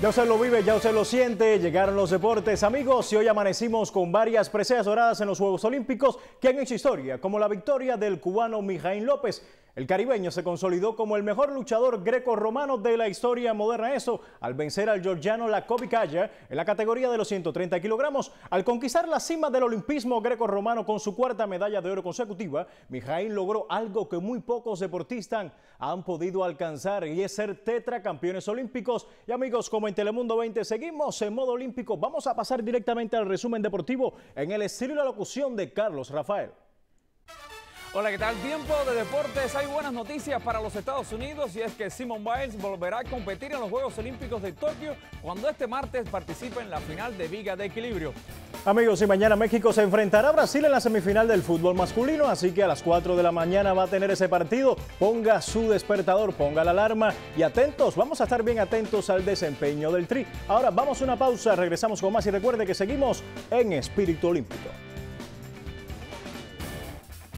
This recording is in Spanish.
Ya usted lo vive, ya usted lo siente, llegaron los deportes amigos y hoy amanecimos con varias preseas doradas en los Juegos Olímpicos que han hecho historia, como la victoria del cubano Mijaín López. El caribeño se consolidó como el mejor luchador greco-romano de la historia moderna, eso al vencer al georgiano Lakovicaya en la categoría de los 130 kilogramos. Al conquistar la cima del olimpismo greco-romano con su cuarta medalla de oro consecutiva, Mijaín logró algo que muy pocos deportistas han podido alcanzar y es ser tetracampeones olímpicos. Y amigos, como en Telemundo 20 seguimos en modo olímpico, vamos a pasar directamente al resumen deportivo en el estilo y la locución de Carlos Rafael. Hola, ¿qué tal? Tiempo de deportes. Hay buenas noticias para los Estados Unidos y es que Simon Biles volverá a competir en los Juegos Olímpicos de Tokio cuando este martes participe en la final de Viga de Equilibrio. Amigos, y mañana México se enfrentará a Brasil en la semifinal del fútbol masculino, así que a las 4 de la mañana va a tener ese partido. Ponga su despertador, ponga la alarma y atentos, vamos a estar bien atentos al desempeño del Tri. Ahora vamos a una pausa, regresamos con más y recuerde que seguimos en Espíritu Olímpico.